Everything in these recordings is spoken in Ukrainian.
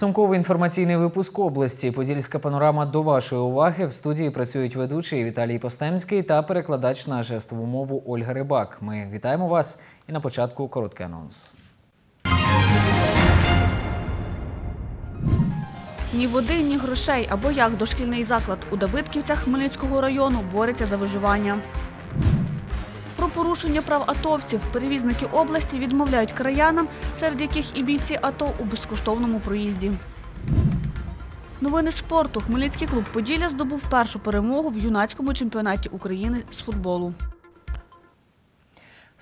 Підсумковий інформаційний випуск області. Подільська панорама до вашої уваги. В студії працюють ведучий Віталій Постемський та перекладач на жестову мову Ольга Рибак. Ми вітаємо вас і на початку короткий анонс. Ні води, ні грошей або як дошкільний заклад у Давидківцях Хмельницького району бореться за виживання. Про порушення прав атовців перевізники області відмовляють краянам, серед яких і бійці АТО у безкоштовному проїзді. Новини спорту. Хмельницький клуб Поділля здобув першу перемогу в юнацькому чемпіонаті України з футболу.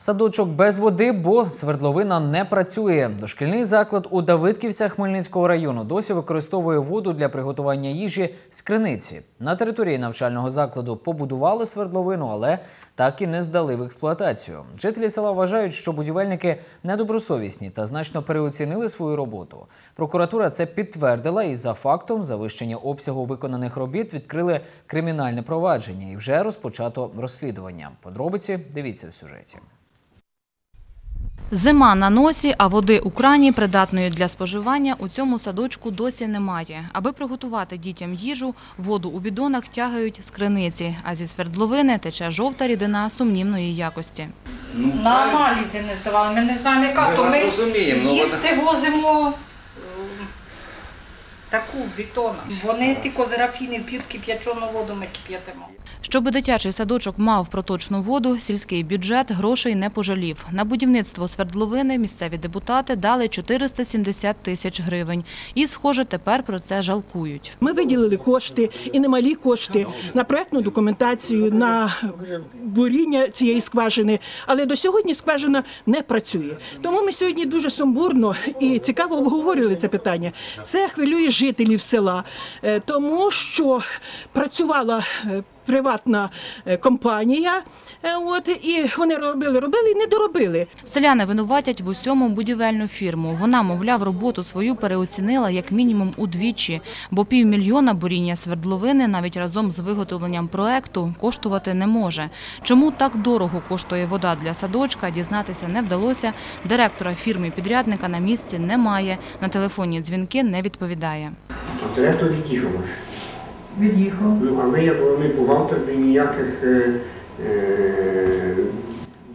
Садочок без води, бо свердловина не працює. Дошкільний заклад у Давидківцях Хмельницького району досі використовує воду для приготування їжі з криниці. На території навчального закладу побудували свердловину, але так і не здали в експлуатацію. Жителі села вважають, що будівельники недобросовісні та значно переоцінили свою роботу. Прокуратура це підтвердила і за фактом завищення обсягу виконаних робіт відкрили кримінальне провадження і вже розпочато розслідування. Подробиці дивіться в сюжеті. Зима на носі, а води у крані, придатної для споживання, у цьому садочку досі немає. Аби приготувати дітям їжу, воду у бідонах тягають з криниці, а зі свердловини тече жовта рідина сумнівної якості. Ну, На аналізи не здавали. Ми не знаємо, яка Ми то ми розуміємо, ну, їсти возимо таку бетон. Вони ті козерафіни п'ють кип'ячену воду, ми кип'ятимо. Щоби дитячий садочок мав проточну воду, сільський бюджет грошей не пожалів. На будівництво свердловини місцеві депутати дали 470 тисяч гривень. І, схоже, тепер про це жалкують. Ми виділили кошти і немалі кошти на проектну документацію, на буріння цієї скважини, але до сьогодні скважина не працює. Тому ми сьогодні дуже сумбурно і цікаво обговорювали це питання. Це хвилює жителів села, е, тому що працювала. Приватна е, компанія, е, от і вони робили, робили і не доробили. Селяни винуватять в усьому будівельну фірму. Вона, мовляв, роботу свою переоцінила як мінімум удвічі, бо півмільйона буріння свердловини навіть разом з виготовленням проекту коштувати не може. Чому так дорого коштує вода для садочка, дізнатися не вдалося. Директора фірми-підрядника на місці немає. На телефонні дзвінки не відповідає. Директор ваш. Від'їхав. Ну, а ви як головний бухгалтер, ви ніяких е, е,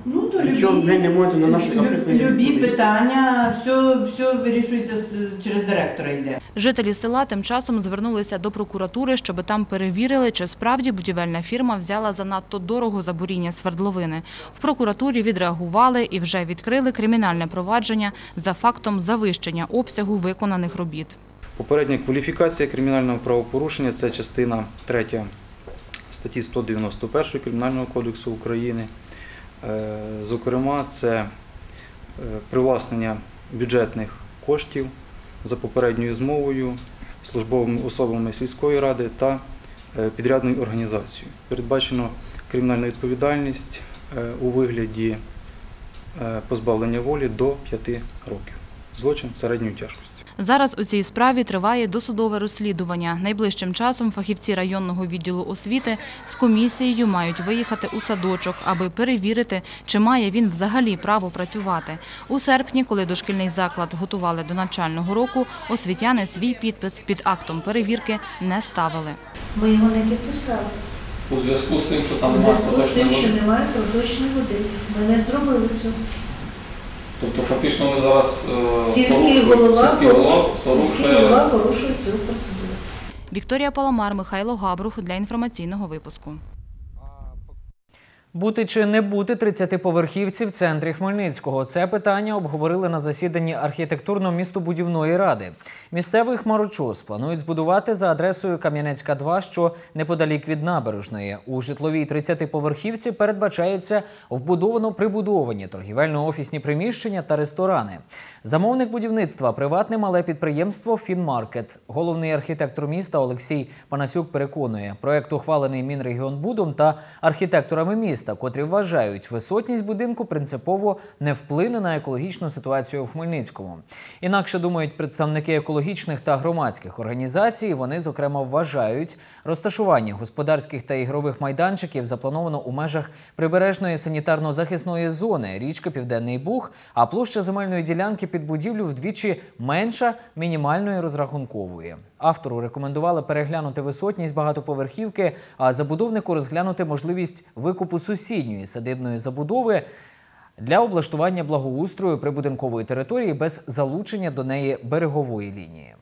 Ну, то Нічого любі, ви не можете на наші лю- запитання Любі питання, все, все вирішується з- через директора йде. Жителі села тим часом звернулися до прокуратури, щоб там перевірили, чи справді будівельна фірма взяла занадто дорого за буріння свердловини. В прокуратурі відреагували і вже відкрили кримінальне провадження за фактом завищення обсягу виконаних робіт. Попередня кваліфікація кримінального правопорушення це частина 3 статті 191 Кримінального кодексу України. Е, Зокрема, це е, привласнення бюджетних коштів за попередньою змовою службовими особами сільської ради та е, підрядною організацією. Передбачено кримінальна відповідальність у вигляді позбавлення волі до 5 років. Злочин середньої тяжкості. Зараз у цій справі триває досудове розслідування. Найближчим часом фахівці районного відділу освіти з комісією мають виїхати у садочок, аби перевірити, чи має він взагалі право працювати. У серпні, коли дошкільний заклад готували до навчального року, освітяни свій підпис під актом перевірки не ставили. Ми його не підписали. У зв'язку з тим, що там немає зв'язку з тим, що немає проточної води. Ми не зробили цього. Тобто фактично ми зараз е, Сільський голова сільський голова порушує- сільський порушує голова порушує цю процедуру. Вікторія Паламар, Михайло Габрух для інформаційного випуску. Бути чи не бути 30-поверхівці в центрі Хмельницького? Це питання обговорили на засіданні архітектурно-містобудівної ради. Місцевий хмарочос планують збудувати за адресою Кам'янецька 2, що неподалік від набережної. У житловій 30-поверхівці передбачається вбудовано прибудовані торгівельно-офісні приміщення та ресторани. Замовник будівництва приватне мале підприємство Фінмаркет. Головний архітектор міста Олексій Панасюк переконує, проект ухвалений Мінрегіонбудом та архітекторами міста. котрі вважають, висотність будинку принципово не вплине на екологічну ситуацію у Хмельницькому. Інакше думають представники екологічних та громадських організацій. Вони, зокрема, вважають, розташування господарських та ігрових майданчиків заплановано у межах прибережної санітарно-захисної зони річки Південний Буг, а площа земельної ділянки під будівлю вдвічі менша мінімальної розрахункової. Автору рекомендували переглянути висотність багатоповерхівки, а забудовнику розглянути можливість викупу сусідньої садибної забудови для облаштування благоустрою прибудинкової території без залучення до неї берегової лінії.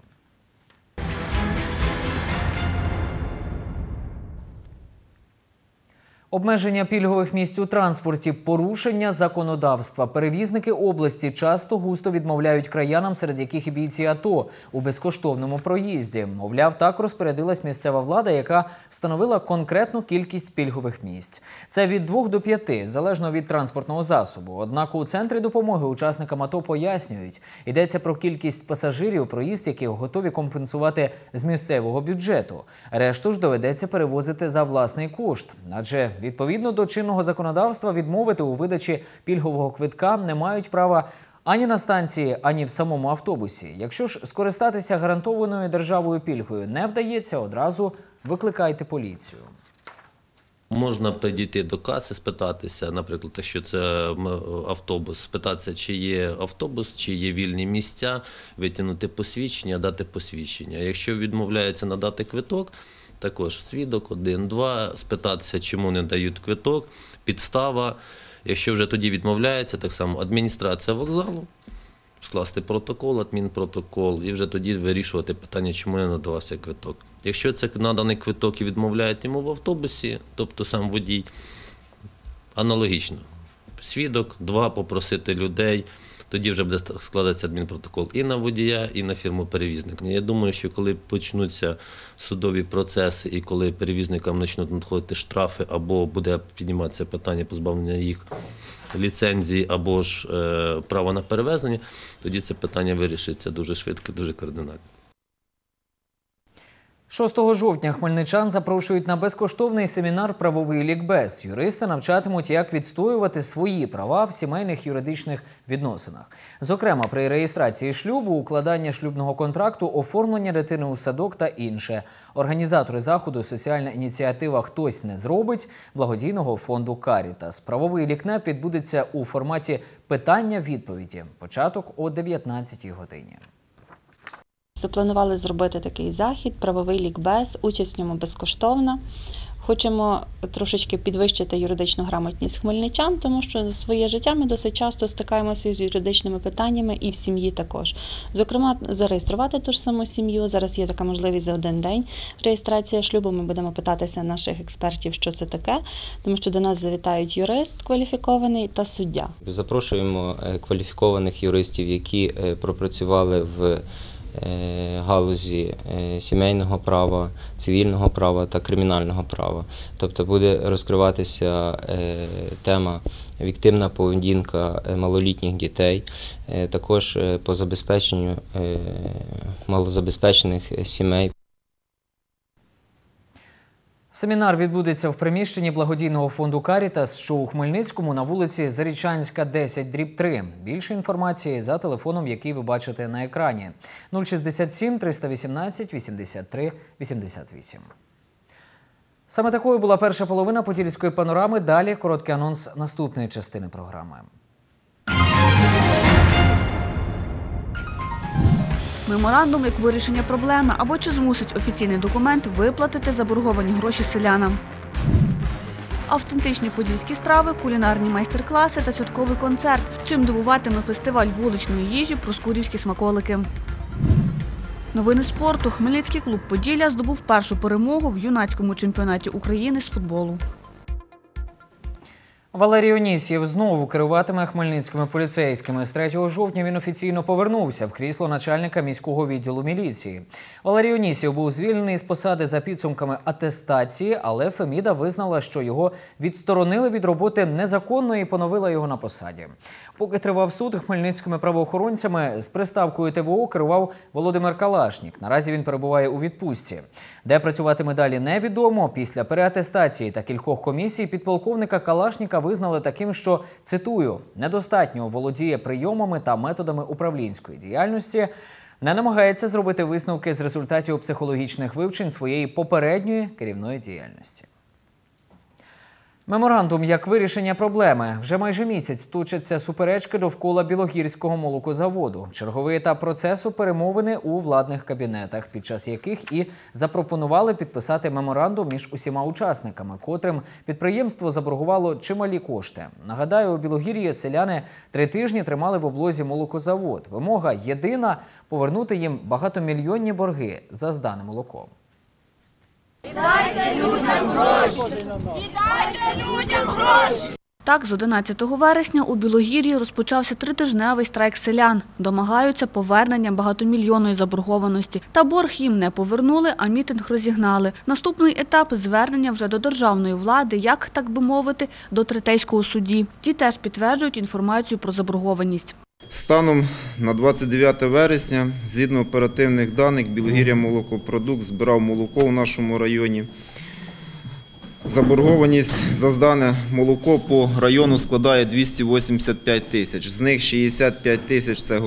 Обмеження пільгових місць у транспорті, порушення законодавства. Перевізники області часто густо відмовляють краянам, серед яких і бійці АТО у безкоштовному проїзді. Мовляв, так розпорядилась місцева влада, яка встановила конкретну кількість пільгових місць. Це від 2 до 5, залежно від транспортного засобу. Однак у центрі допомоги учасникам АТО пояснюють, йдеться про кількість пасажирів, проїзд, яких готові компенсувати з місцевого бюджету. Решту ж доведеться перевозити за власний кошт, адже відповідно до чинного законодавства відмовити у видачі пільгового квитка не мають права. Ані на станції, ані в самому автобусі. Якщо ж скористатися гарантованою державою пільгою не вдається, одразу викликайте поліцію. Можна підійти до каси, спитатися, наприклад, якщо це автобус, спитатися, чи є автобус, чи є вільні місця, витягнути посвідчення, дати посвідчення. Якщо відмовляються надати квиток, також свідок один, два, спитатися, чому не дають квиток, підстава. Якщо вже тоді відмовляється, так само адміністрація вокзалу, скласти протокол, адмінпротокол, і вже тоді вирішувати питання, чому не надавався квиток. Якщо це наданий квиток і відмовляють йому в автобусі, тобто сам водій, аналогічно. Свідок, два, попросити людей, тоді вже буде складатися адмінпротокол і на водія, і на фірму перевізник. Я думаю, що коли почнуться судові процеси і коли перевізникам почнуть надходити штрафи або буде підніматися питання позбавлення їх ліцензії або ж е, права на перевезення, тоді це питання вирішиться дуже швидко, дуже кардинально. 6 жовтня хмельничан запрошують на безкоштовний семінар Правовий лікбез. Юристи навчатимуть, як відстоювати свої права в сімейних юридичних відносинах. Зокрема, при реєстрації шлюбу, укладання шлюбного контракту, оформлення дитини у садок та інше. Організатори заходу соціальна ініціатива Хтось не зробить благодійного фонду Карітас. Правовий лікнеп відбудеться у форматі питання-відповіді. Початок о 19 годині. Запланували зробити такий захід, правовий лікбез, участь в ньому безкоштовна. Хочемо трошечки підвищити юридичну грамотність хмельничан, тому що за своє життя ми досить часто стикаємося з юридичними питаннями і в сім'ї також. Зокрема, зареєструвати ту ж саму сім'ю. Зараз є така можливість за один день реєстрація шлюбу. Ми будемо питатися наших експертів, що це таке, тому що до нас завітають юрист кваліфікований та суддя. Запрошуємо е, кваліфікованих юристів, які е, пропрацювали в галузі е, сімейного права, цивільного права та кримінального права. Тобто буде розкриватися е, тема віктивна поведінка е, малолітніх дітей, е, також е, по забезпеченню е, малозабезпечених е, сімей. Семінар відбудеться в приміщенні благодійного фонду Карітас, що у Хмельницькому на вулиці Зарічанська, 10, дріб 3. Більше інформації за телефоном, який ви бачите на екрані 067 318 83 88. Саме такою була перша половина подільської панорами. Далі короткий анонс наступної частини програми. Меморандум як вирішення проблеми або чи змусить офіційний документ виплатити заборговані гроші селянам. Автентичні подільські страви, кулінарні майстер-класи та святковий концерт. Чим дивуватиме фестиваль вуличної їжі Проскурівські смаколики. Новини спорту. Хмельницький клуб Поділля здобув першу перемогу в юнацькому чемпіонаті України з футболу. Валерій Онісєв знову керуватиме хмельницькими поліцейськими. З 3 жовтня він офіційно повернувся в крісло начальника міського відділу міліції. Валерій Онісєв був звільнений з посади за підсумками атестації, але Феміда визнала, що його відсторонили від роботи незаконно і поновила його на посаді. Поки тривав суд, хмельницькими правоохоронцями з приставкою ТВО керував Володимир Калашнік. Наразі він перебуває у відпустці. Де працюватиме далі, невідомо. Після переатестації та кількох комісій підполковника Калашніка визнали таким, що цитую недостатньо володіє прийомами та методами управлінської діяльності. Не намагається зробити висновки з результатів психологічних вивчень своєї попередньої керівної діяльності. Меморандум як вирішення проблеми. Вже майже місяць точаться суперечки довкола Білогірського молокозаводу. Черговий етап процесу перемовини у владних кабінетах, під час яких і запропонували підписати меморандум між усіма учасниками, котрим підприємство заборгувало чималі кошти. Нагадаю, у Білогір'ї селяни три тижні тримали в облозі молокозавод. Вимога єдина повернути їм багатомільйонні борги за здане молоко. Так, з 11 вересня у Білогір'ї розпочався тритижневий страйк селян. Домагаються повернення багатомільйонної заборгованості. Та борг їм не повернули, а мітинг розігнали. Наступний етап – звернення вже до державної влади, як, так би мовити, до третейського судді. Ті теж підтверджують інформацію про заборгованість. Станом на 29 вересня, згідно оперативних даних, Білогір'я молокопродукт збирав молоко в нашому районі. Заборгованість за здане молоко по району складає 285 тисяч. З них 65 тисяч – це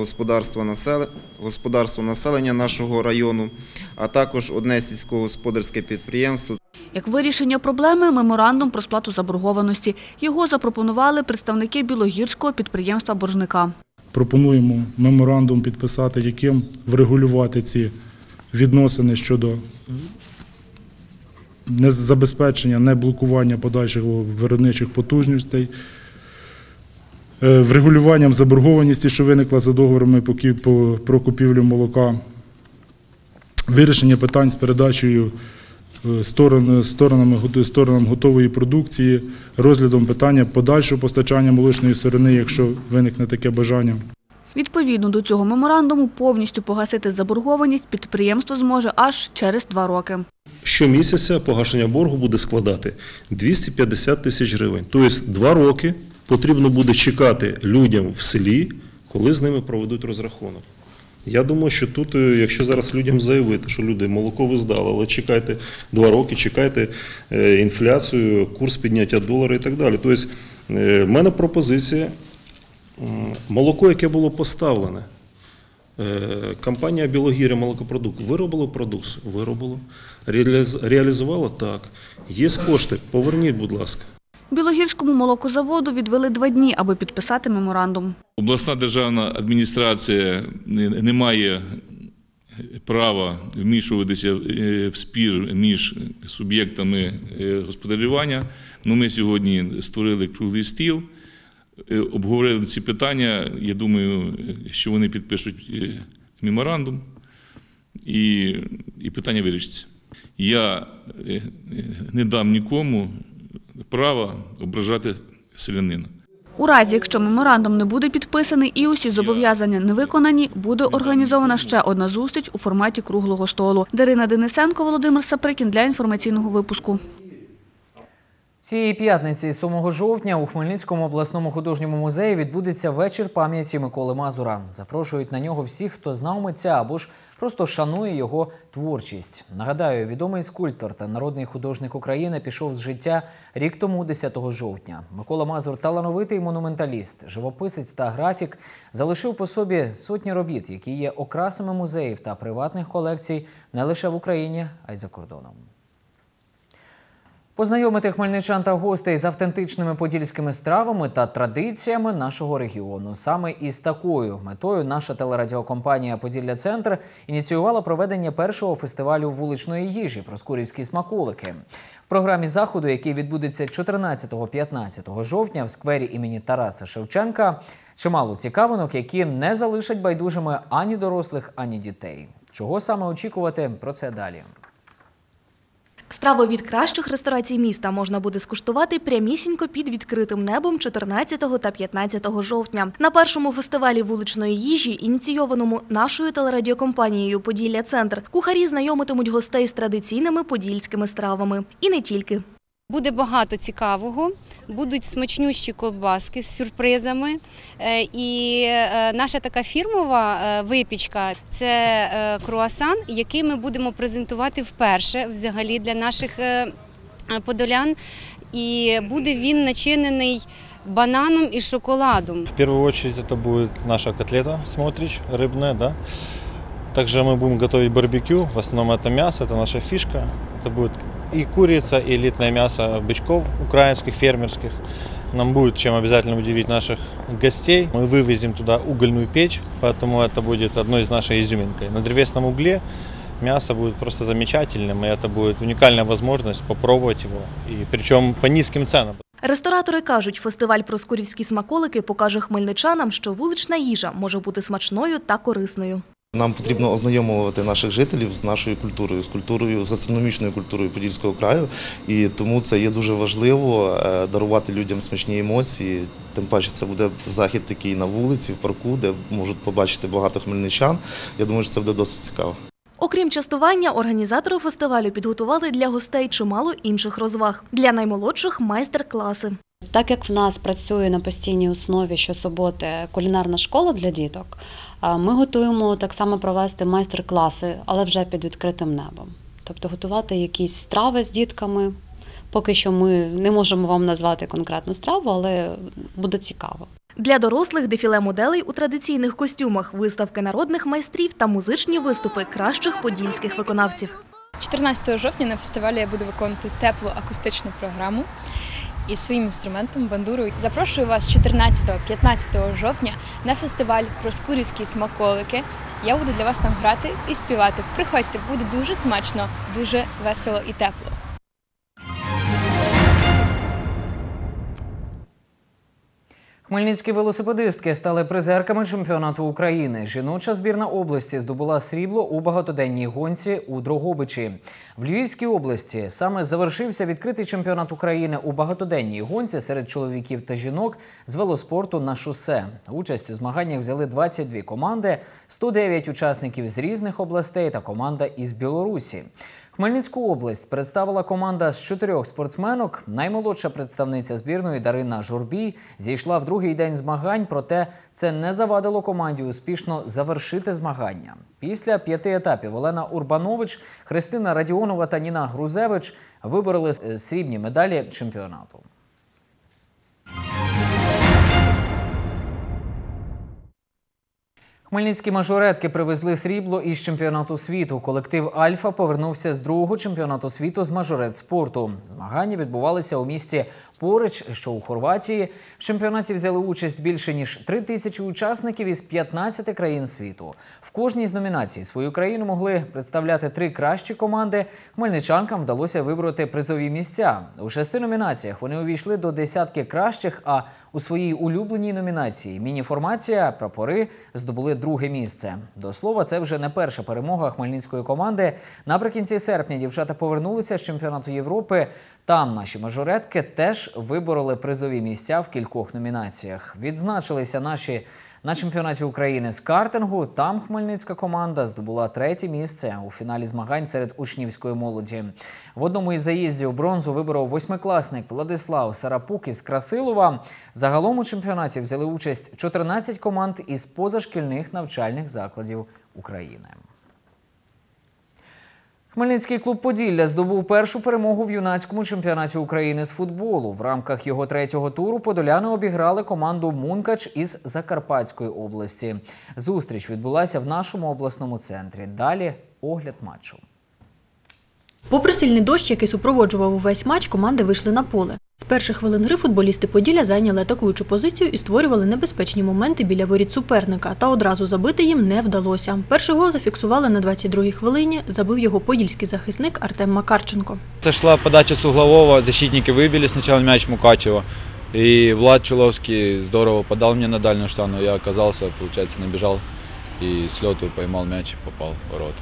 господарство населення, нашого району, а також одне сільськогосподарське підприємство. Як вирішення проблеми – меморандум про сплату заборгованості. Його запропонували представники білогірського підприємства «Боржника». Пропонуємо меморандум підписати, яким врегулювати ці відносини щодо забезпечення, не блокування подальших виробничих потужностей, е, врегулюванням заборгованості, що виникла за договорами про купівлю молока, вирішення питань з передачею сторон, сторонами, сторонам готової продукції, розглядом питання подальшого постачання молочної сировини, якщо виникне таке бажання. Відповідно до цього меморандуму повністю погасити заборгованість підприємство зможе аж через два роки. Щомісяця погашення боргу буде складати 250 тисяч гривень. Тобто два роки потрібно буде чекати людям в селі, коли з ними проведуть розрахунок. Я думаю, що тут, е, якщо зараз людям заявити, що люди молоко ви здали, але чекайте два роки, чекайте е, інфляцію, курс підняття долара і так далі. Тобто, е, в мене пропозиція молоко, яке було поставлене. Компанія Білогір'я молокопродукт виробила продукцію? Виробила. Реалізувала? Так. Є кошти, поверніть, будь ласка. Білогірському молокозаводу відвели два дні, аби підписати меморандум. Обласна державна адміністрація не має права вмішуватися е, в спір між суб'єктами е, господарювання. Ну, ми сьогодні створили круглий стіл, е, обговорили ці питання. Я думаю, що вони підпишуть меморандум і, питання вирішиться. Я не дам нікому права ображати селянина. У разі, якщо меморандум не буде підписаний і усі зобов'язання не виконані, буде організована ще одна зустріч у форматі круглого столу. Дарина Денисенко, Володимир Саприкін для інформаційного випуску. Цієї п'ятниці, 7 жовтня, у Хмельницькому обласному художньому музеї відбудеться вечір пам'яті Миколи Мазура. Запрошують на нього всіх, хто знав митця або ж просто шанує його творчість. Нагадаю, відомий скульптор та народний художник України пішов з життя рік тому, 10 жовтня. Микола Мазур талановитий монументаліст, живописець та графік, залишив по собі сотні робіт, які є окрасами музеїв та приватних колекцій не лише в Україні, а й за кордоном. Познайомити хмельничан та гостей з автентичними подільськими стравами та традиціями нашого регіону. Саме із такою метою наша телерадіокомпанія Поділля Центр ініціювала проведення першого фестивалю вуличної їжі Проскурівські смаколики. В програмі заходу, який відбудеться 14-15 жовтня в сквері імені Тараса Шевченка, чимало цікавинок, які не залишать байдужими ані дорослих, ані дітей. Чого саме очікувати? Про це далі. Страви від кращих ресторацій міста можна буде скуштувати прямісінько під відкритим небом 14 та 15 жовтня. На першому фестивалі вуличної їжі, ініційованому нашою телерадіокомпанією Поділля Центр, кухарі знайомитимуть гостей з традиційними подільськими стравами. І не тільки. Буде багато цікавого, будуть смачнющі ковбаски з сюрпризами. Е, І е, наша така фірмова е, випічка це е, круасан, який ми будемо презентувати вперше взагалі для наших е, подолян. І буде він начинений бананом і шоколадом. В первую очередь это будет наша котлета смотрич рыбная, да. Также мы будем готовить барбекю, в основном это мясо, это наша фишка. Это будет и курица, и элитное мясо бычков украинских, фермерских. Нам будет чем обязательно удивить наших гостей. Мы вывезем туда угольную печь, поэтому это будет одной из нашей изюминкой. На древесном угле мясо будет просто замечательным, и это будет уникальная возможность попробовать его, и причем по низким ценам. Ресторатори кажуть, фестиваль Проскурівські смаколики покаже хмельничанам, що вулична їжа може бути смачною та корисною. Нам потрібно ознайомувати наших жителів з нашою культурою, з культурою, з гастрономічною культурою Подільського краю. І тому це є дуже важливо е, дарувати людям смачні емоції. Тим паче це буде захід такий на вулиці, в парку, де можуть побачити багато хмельничан. Я думаю, що це буде досить цікаво. Окрім частування, організатори фестивалю підготували для гостей чимало інших розваг. Для наймолодших майстер-класи. Так як в нас працює на постійній основі щосуботи кулінарна школа для діток, ми готуємо так само провести майстер-класи, але вже під відкритим небом. Тобто готувати якісь страви з дітками. Поки що ми не можемо вам назвати конкретну страву, але буде цікаво. Для дорослих дефіле моделей у традиційних костюмах, виставки народних майстрів та музичні виступи кращих подільських виконавців. 14 жовтня на фестивалі я буду виконувати теплу акустичну програму із своїм інструментом бандурою. Запрошую вас 14-15 жовтня на фестиваль Проскурівські смаколики. Я буду для вас там грати і співати. Приходьте, буде дуже смачно, дуже весело і тепло. Хмельницькі велосипедистки стали призерками чемпіонату України. Жіноча збірна області здобула срібло у багатоденній гонці у Дрогобичі. В Львівській області саме завершився відкритий чемпіонат України у багатоденній гонці серед чоловіків та жінок з велоспорту на шосе. Участь у змаганнях взяли 22 команди, 109 учасників з різних областей та команда із Білорусі. Хмельницьку область представила команда з чотирьох спортсменок. Наймолодша представниця збірної Дарина Журбій зійшла в другий день змагань, проте це не завадило команді успішно завершити змагання. Після п'яти етапів Олена Урбанович, Христина Радіонова та Ніна Грузевич вибороли е, срібні медалі чемпіонату. Хмельницькі мажоретки привезли срібло із чемпіонату світу. Колектив Альфа повернувся з другого чемпіонату світу з мажорет спорту. Змагання відбувалися у місті Порич, що у Хорватії. В чемпіонаті взяли участь більше ніж три тисячі учасників із 15 країн світу. В кожній з номінацій свою країну могли представляти три кращі команди. Хмельничанкам вдалося вибороти призові місця. У шести номінаціях вони увійшли до десятки кращих. А у своїй улюбленій номінації міні-формація прапори здобули друге місце. До слова, це вже не перша перемога хмельницької команди. Наприкінці серпня дівчата повернулися з чемпіонату Європи. Там наші мажоретки теж вибороли призові місця в кількох номінаціях. Відзначилися наші на чемпіонаті України з картингу. Там хмельницька команда здобула третє місце у фіналі змагань серед учнівської молоді. В одному із заїздів бронзу виборов восьмикласник Владислав Сарапук із Красилова. Загалом у чемпіонаті взяли участь 14 команд із позашкільних навчальних закладів України. Хмельницький клуб Поділля здобув першу перемогу в юнацькому чемпіонаті України з футболу. В рамках його третього туру подоляни обіграли команду Мункач із Закарпатської області. Зустріч відбулася в нашому обласному центрі. Далі огляд матчу. Попри сильний дощ, який супроводжував увесь матч, команди вийшли на поле. З перших хвилин гри футболісти Поділля зайняли атакуючу позицію і створювали небезпечні моменти біля воріт суперника, та одразу забити їм не вдалося. Перший гол зафіксували на 22-й хвилині, забив його подільський захисник Артем Макарченко. Это шла подача с углового, защитники выбили сначала мяч Мукачева. И Влад Чуловский здорово подал мне на дальнюю штангу. Я оказался, получается, набежал и с лету поймал мяч и попал в ворота.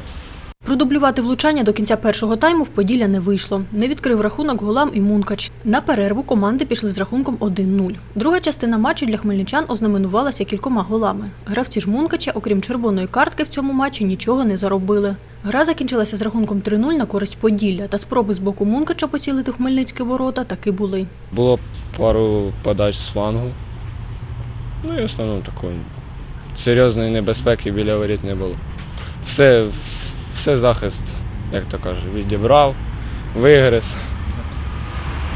Продублювати влучання до кінця першого тайму в Поділля не вийшло. Не відкрив рахунок голам і Мункач. На перерву команди пішли з рахунком 1-0. Друга частина матчу для хмельничан ознаменувалася кількома голами. Гравці ж Мункача, окрім червоної картки в цьому матчі, нічого не заробили. Гра закінчилася з рахунком 3-0 на користь Поділля, та спроби з боку Мункача поцілити хмельницькі ворота таки були. Було пару подач з флангу. Ну і в основному такої серйозної небезпеки біля воріт не було. Все, все захист, як то кажуть, відібрав, вигриз.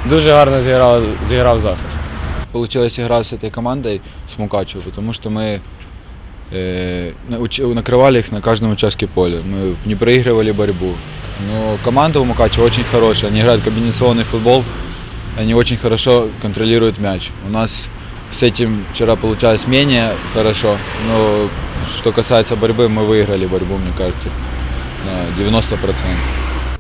Дуже гарно зіграв, зіграв захист. Получилось играть с этой командой, с Мукачево, потому что мы э, на- уч- накрывали их на каждом участке поля. Мы не проигрывали борьбу. Но команда у Мукачева очень хорошая. Они играют комбинационный футбол. Они очень хорошо контролируют мяч. У нас с этим вчера получалось менее хорошо. Но что касается борьбы, мы выиграли борьбу, мне кажется, на 90%.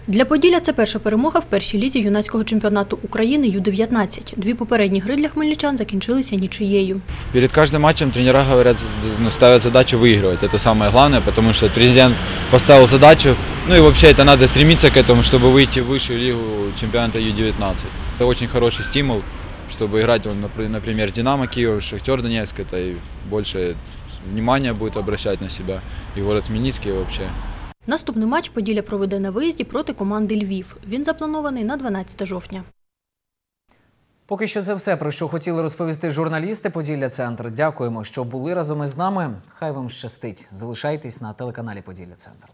Для Поділля це перша перемога в першій лізі юнацького чемпіонату України Ю-19. Дві попередні гри для хмельничан закінчилися нічиєю. Перед каждым матчем тренера говорят, ну, ставят задачу выигрывать. Это самое главное, потому что президент поставил задачу. Ну и вообще это надо стремиться к этому, чтобы выйти в высшую лигу чемпионата Ю-19. Это очень хороший стимул, чтобы играть, вон, напр- например, Динамо Киев, Шахтер Донецк. Это и больше внимания будет обращать на себя. И город Миницкий вообще. Наступний матч Поділля проведе на виїзді проти команди Львів. Він запланований на 12 жовтня. Поки що це все, про що хотіли розповісти журналісти Поділля Центр. Дякуємо, що були разом із нами. Хай вам щастить. Залишайтесь на телеканалі Поділля Центр.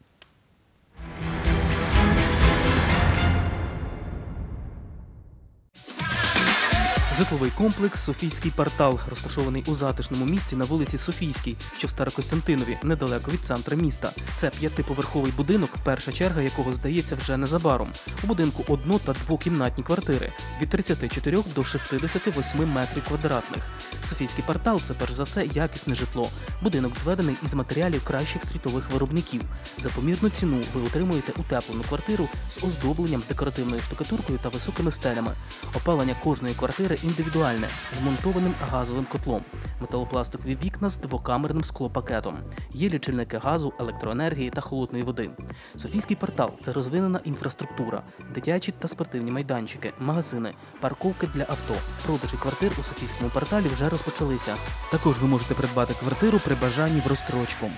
Житловий комплекс Софійський квартал, розташований у затишному місті на вулиці Софійській, що в Старокостянтинові, недалеко від центра міста. Це п'ятиповерховий будинок, перша черга якого здається вже незабаром. У будинку одно- та двокімнатні квартири від 34 до 68 метрів квадратних. Софійський квартал це перш за все якісне житло. Будинок зведений із матеріалів кращих світових виробників. За помірну ціну ви отримуєте утеплену квартиру з оздобленням, декоративною штукатуркою та високими стелями. Опалення кожної квартири індивідуальне, з монтованим газовим котлом, металопластикові вікна з двокамерним склопакетом. Є лічильники газу, електроенергії та холодної води. Софійський портал це розвинена інфраструктура, дитячі та спортивні майданчики, магазини, парковки для авто. Продажі квартир у Софійському порталі вже розпочалися. Також ви можете придбати квартиру при бажанні в розстрочку.